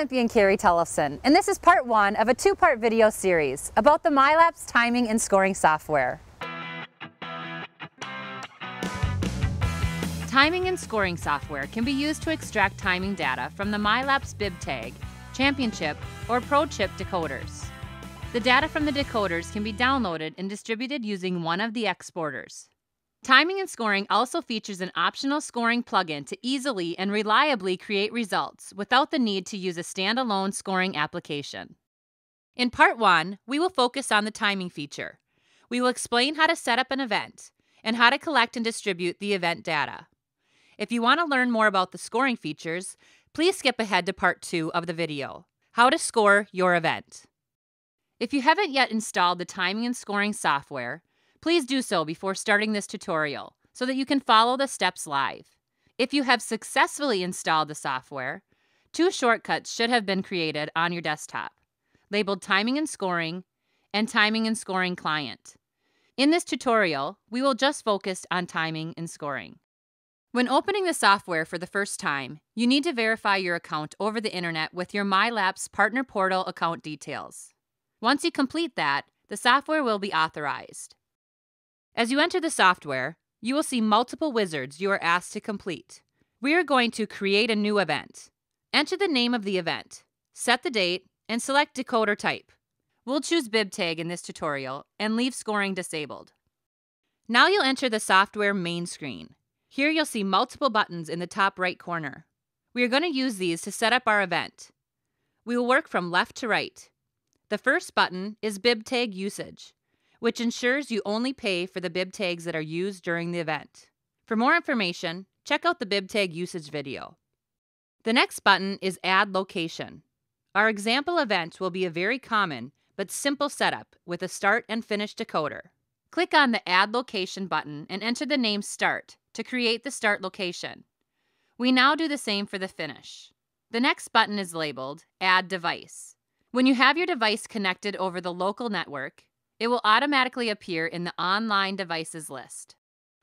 Olympian Carrie Tellefson, and this is part one of a two-part video series about the MyLaps timing and scoring software. Timing and scoring software can be used to extract timing data from the MyLaps bib tag, ChampionChip, or pro chip decoders. The data from the decoders can be downloaded and distributed using one of the exporters. Timing and scoring also features an optional scoring plugin to easily and reliably create results without the need to use a standalone scoring application. In part one, we will focus on the timing feature. We will explain how to set up an event and how to collect and distribute the event data. If you want to learn more about the scoring features, please skip ahead to part two of the video, how to score your event. If you haven't yet installed the timing and scoring software, Please do so before starting this tutorial so that you can follow the steps live. If you have successfully installed the software, two shortcuts should have been created on your desktop, labeled Timing and Scoring and Timing and Scoring Client. In this tutorial, we will just focus on timing and scoring. When opening the software for the first time, you need to verify your account over the internet with your MyLaps Partner Portal account details. Once you complete that, the software will be authorized. As you enter the software, you will see multiple wizards you are asked to complete. We are going to create a new event. Enter the name of the event, set the date, and select decoder type. We'll choose BibTag in this tutorial and leave scoring disabled. Now you'll enter the software main screen. Here you'll see multiple buttons in the top right corner. We are going to use these to set up our event. We will work from left to right. The first button is BibTag usage which ensures you only pay for the bib tags that are used during the event. For more information, check out the bib tag usage video. The next button is Add Location. Our example event will be a very common but simple setup with a start and finish decoder. Click on the Add Location button and enter the name Start to create the start location. We now do the same for the finish. The next button is labeled Add Device. When you have your device connected over the local network, it will automatically appear in the online devices list.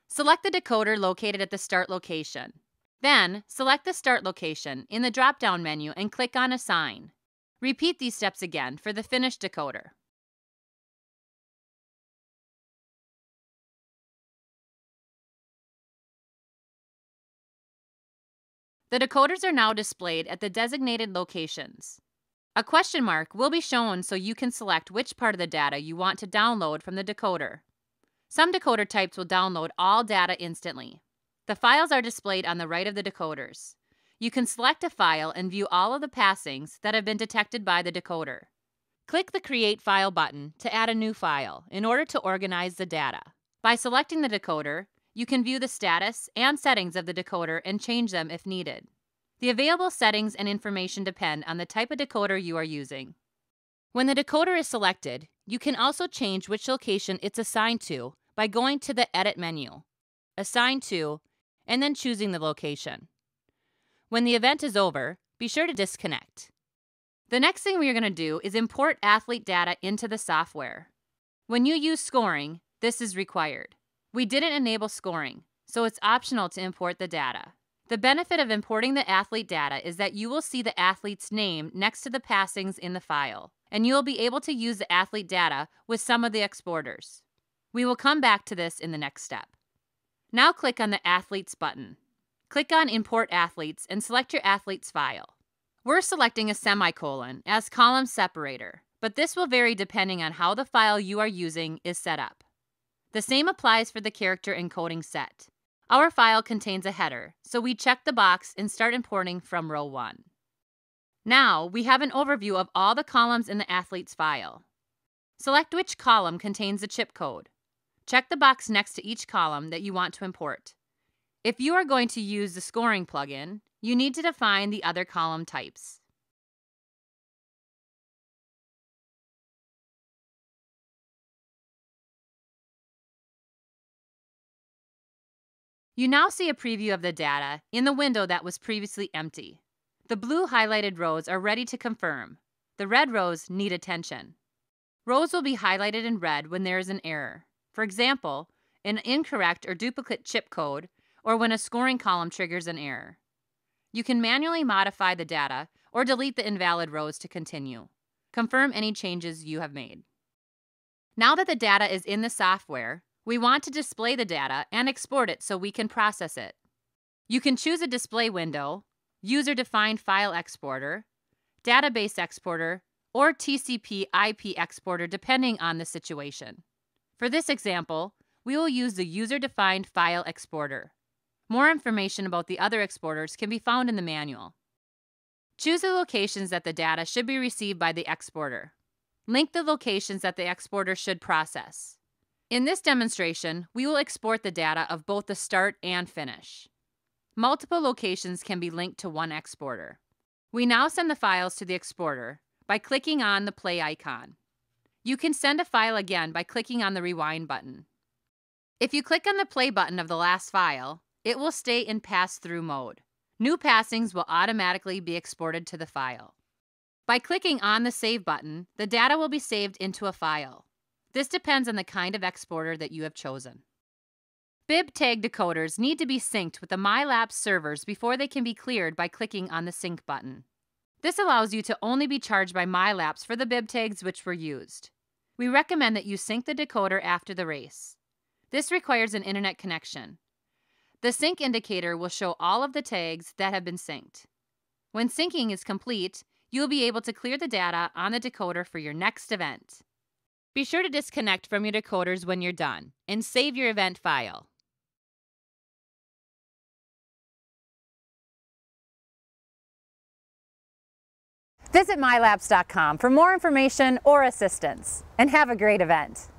Select the decoder located at the start location. Then, select the start location in the drop-down menu and click on Assign. Repeat these steps again for the finished decoder. The decoders are now displayed at the designated locations. A question mark will be shown so you can select which part of the data you want to download from the decoder. Some decoder types will download all data instantly. The files are displayed on the right of the decoders. You can select a file and view all of the passings that have been detected by the decoder. Click the Create File button to add a new file in order to organize the data. By selecting the decoder, you can view the status and settings of the decoder and change them if needed. The available settings and information depend on the type of decoder you are using. When the decoder is selected, you can also change which location it's assigned to by going to the Edit menu, Assign to, and then choosing the location. When the event is over, be sure to disconnect. The next thing we are going to do is import athlete data into the software. When you use scoring, this is required. We didn't enable scoring, so it's optional to import the data. The benefit of importing the athlete data is that you will see the athlete's name next to the passings in the file, and you will be able to use the athlete data with some of the exporters. We will come back to this in the next step. Now click on the Athletes button. Click on Import Athletes and select your athlete's file. We're selecting a semicolon as column separator, but this will vary depending on how the file you are using is set up. The same applies for the character encoding set. Our file contains a header, so we check the box and start importing from row 1. Now, we have an overview of all the columns in the athlete's file. Select which column contains the chip code. Check the box next to each column that you want to import. If you are going to use the scoring plugin, you need to define the other column types. You now see a preview of the data in the window that was previously empty. The blue highlighted rows are ready to confirm. The red rows need attention. Rows will be highlighted in red when there is an error. For example, an incorrect or duplicate chip code, or when a scoring column triggers an error. You can manually modify the data or delete the invalid rows to continue. Confirm any changes you have made. Now that the data is in the software, we want to display the data and export it so we can process it. You can choose a display window, user-defined file exporter, database exporter, or TCP IP exporter depending on the situation. For this example, we will use the user-defined file exporter. More information about the other exporters can be found in the manual. Choose the locations that the data should be received by the exporter. Link the locations that the exporter should process. In this demonstration, we will export the data of both the start and finish. Multiple locations can be linked to one exporter. We now send the files to the exporter by clicking on the play icon. You can send a file again by clicking on the rewind button. If you click on the play button of the last file, it will stay in pass-through mode. New passings will automatically be exported to the file. By clicking on the Save button, the data will be saved into a file. This depends on the kind of exporter that you have chosen. Bib tag decoders need to be synced with the MyLaps servers before they can be cleared by clicking on the Sync button. This allows you to only be charged by MyLaps for the bib tags which were used. We recommend that you sync the decoder after the race. This requires an internet connection. The sync indicator will show all of the tags that have been synced. When syncing is complete, you will be able to clear the data on the decoder for your next event. Be sure to disconnect from your decoders when you're done and save your event file. Visit mylaps.com for more information or assistance, and have a great event.